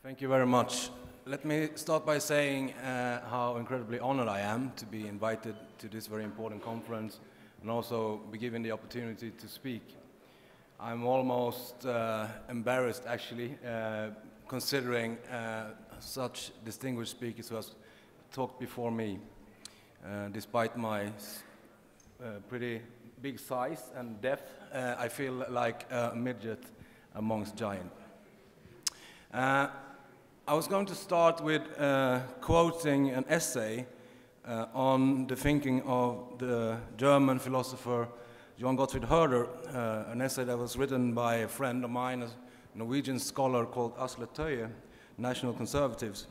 Thank you very much. Let me start by saying uh, how incredibly honored I am to be invited to this very important conference and also be given the opportunity to speak. I'm almost uh, embarrassed, actually, uh, considering uh, such distinguished speakers who have talked before me, uh, despite my uh, pretty big size and depth, I feel like a midget amongst giants. I was going to start with uh, quoting an essay uh, on the thinking of the German philosopher Johann Gottfried Herder, uh, an essay that was written by a friend of mine, a Norwegian scholar called Asle Toje, National Conservatives.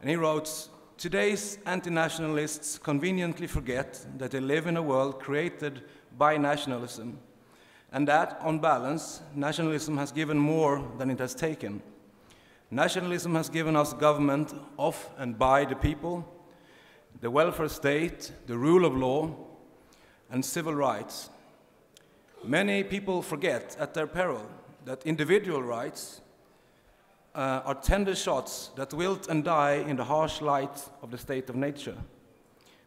And he wrote, Today's anti-nationalists conveniently forget that they live in a world created by nationalism, and that, on balance, nationalism has given more than it has taken. Nationalism has given us government of and by the people, the welfare state, the rule of law, and civil rights. Many people forget at their peril that individual rights uh, are tender shots that wilt and die in the harsh light of the state of nature.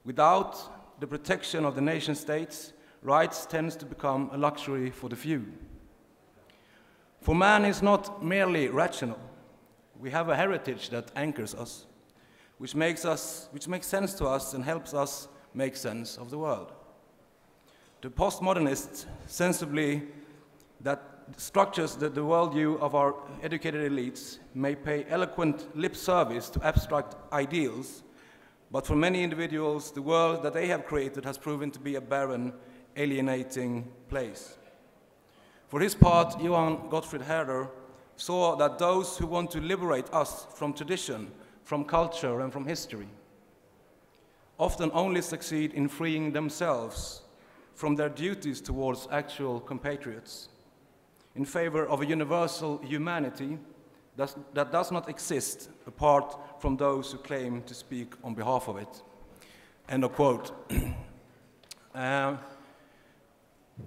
Without the protection of the nation states, rights tends to become a luxury for the few. For man is not merely rational, we have a heritage that anchors us, which makes, us, which makes sense to us and helps us make sense of the world. The postmodernists sensibly that structures that the worldview of our educated elites may pay eloquent lip service to abstract ideals, but for many individuals, the world that they have created has proven to be a barren, alienating place. For his part, Johann Gottfried Herder saw that those who want to liberate us from tradition, from culture, and from history often only succeed in freeing themselves from their duties towards actual compatriots in favor of a universal humanity that does not exist apart from those who claim to speak on behalf of it. End of quote. uh,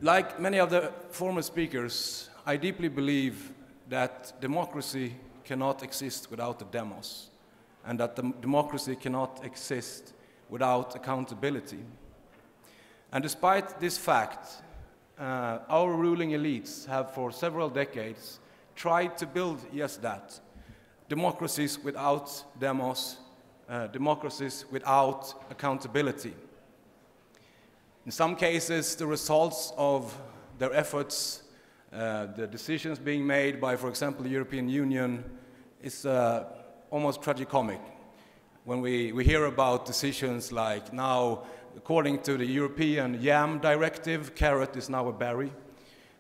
like many of the former speakers, I deeply believe that democracy cannot exist without the demos, and that the democracy cannot exist without accountability. And despite this fact, uh, our ruling elites have for several decades tried to build, yes, that democracies without demos, uh, democracies without accountability. In some cases, the results of their efforts uh, the decisions being made by, for example, the European Union is uh, almost tragicomic. When we, we hear about decisions like now, according to the European Jam Directive, carrot is now a berry.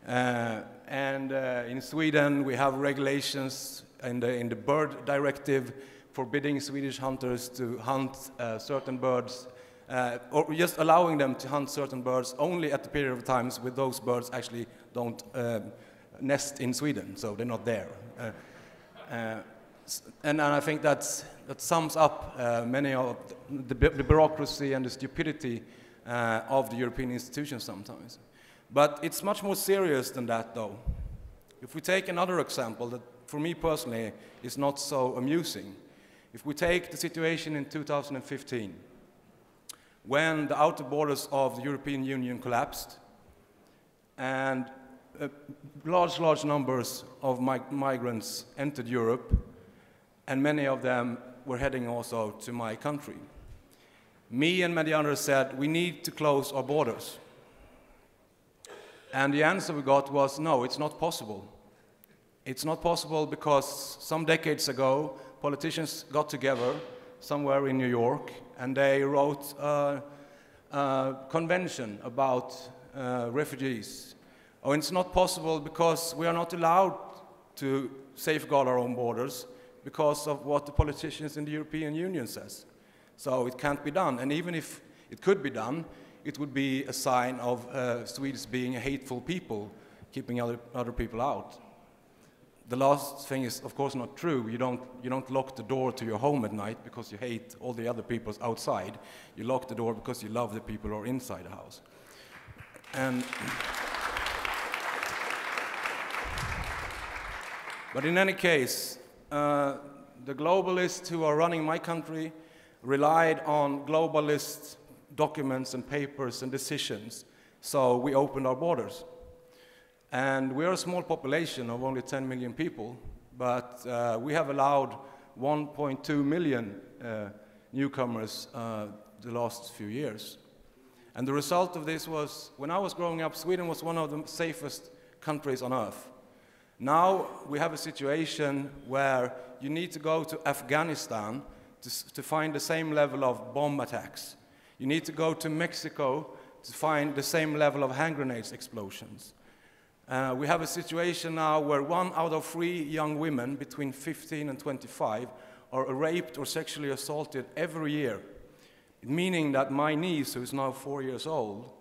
Uh, and uh, in Sweden, we have regulations in the, in the bird directive forbidding Swedish hunters to hunt uh, certain birds uh, or just allowing them to hunt certain birds only at the period of times when those birds actually don't uh, nest in Sweden, so they're not there. Uh, uh and, and, I think that's, that sums up uh, many of the, the, bureaucracy and the stupidity uh, of the European institutions sometimes. But it's much more serious than that, though. If we take another example that, for me personally, is not so amusing, if we take the situation in 2015, when the outer borders of the European Union collapsed and uh, large, large numbers of mig migrants entered Europe, and many of them were heading also to my country. Me and many others said, we need to close our borders. And the answer we got was, no, it's not possible. It's not possible because some decades ago, politicians got together somewhere in New York, and they wrote a, a convention about uh, refugees. Oh, it's not possible because we are not allowed to safeguard our own borders because of what the politicians in the European Union says. So it can't be done. And even if it could be done, it would be a sign of uh, Swedes being a hateful people, keeping other, other people out the last thing is, of course, not true. You don't, you don't lock the door to your home at night because you hate all the other people outside. You lock the door because you love the people who are inside the house. And but in any case, uh, the globalists who are running my country relied on globalist documents and papers and decisions, so we opened our borders. And we're a small population of only 10 million people, but uh, we have allowed 1.2 million uh, newcomers uh, the last few years. And the result of this was, when I was growing up, Sweden was one of the safest countries on earth. Now we have a situation where you need to go to Afghanistan to, to find the same level of bomb attacks. You need to go to Mexico to find the same level of hand grenades explosions. Uh, we have a situation now where one out of three young women between 15 and 25 are raped or sexually assaulted every year, meaning that my niece, who is now four years old,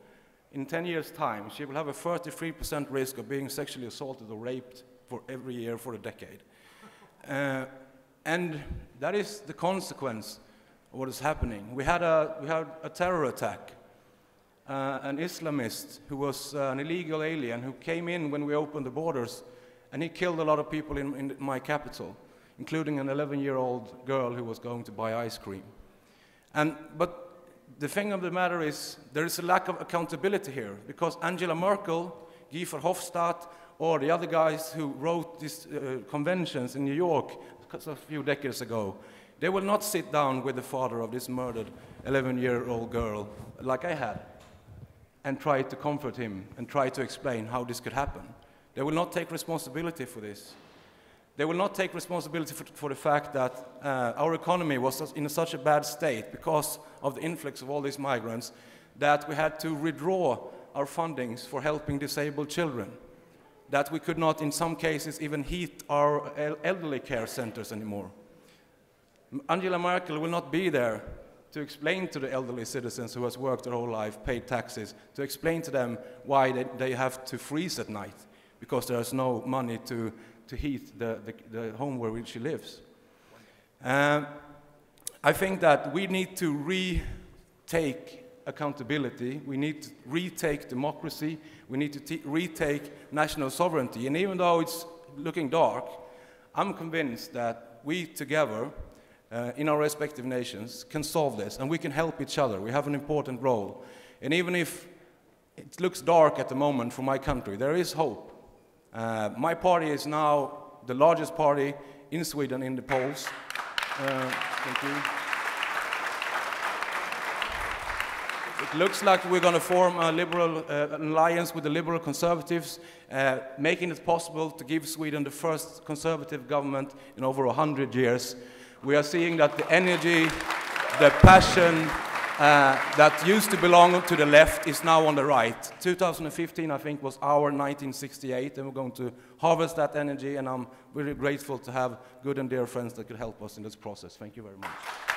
in 10 years' time, she will have a 33% risk of being sexually assaulted or raped for every year for a decade. Uh, and that is the consequence of what is happening. We had a, we had a terror attack. Uh, an Islamist who was uh, an illegal alien who came in when we opened the borders, and he killed a lot of people in, in my capital, including an 11 year old girl who was going to buy ice cream. And, but the thing of the matter is, there is a lack of accountability here because Angela Merkel, Guy Verhofstadt, or the other guys who wrote these uh, conventions in New York a few decades ago, they will not sit down with the father of this murdered 11 year old girl like I had and try to comfort him and try to explain how this could happen. They will not take responsibility for this. They will not take responsibility for, for the fact that uh, our economy was in such a bad state because of the influx of all these migrants that we had to withdraw our fundings for helping disabled children that we could not, in some cases, even heat our elderly care centers anymore. Angela Merkel will not be there to explain to the elderly citizens who has worked their whole life, paid taxes, to explain to them why they, they have to freeze at night because there's no money to, to heat the, the, the home where she lives. Uh, I think that we need to retake accountability, we need to retake democracy, we need to retake national sovereignty. And even though it's looking dark, I'm convinced that we together, uh, in our respective nations, can solve this and we can help each other. We have an important role. And even if it looks dark at the moment for my country, there is hope. Uh, my party is now the largest party in Sweden in the polls. Uh, thank you. It looks like we're going to form a liberal uh, alliance with the liberal conservatives, uh, making it possible to give Sweden the first conservative government in over 100 years. We are seeing that the energy, the passion uh, that used to belong to the left is now on the right. 2015, I think, was our 1968, and we're going to harvest that energy, and I'm very grateful to have good and dear friends that could help us in this process. Thank you very much.